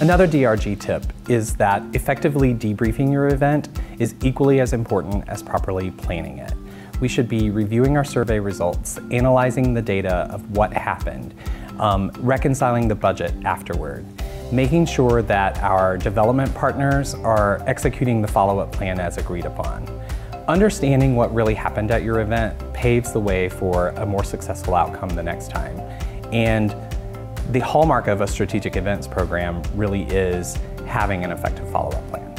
Another DRG tip is that effectively debriefing your event is equally as important as properly planning it. We should be reviewing our survey results, analyzing the data of what happened, um, reconciling the budget afterward, making sure that our development partners are executing the follow-up plan as agreed upon. Understanding what really happened at your event paves the way for a more successful outcome the next time. And the hallmark of a strategic events program really is having an effective follow-up plan.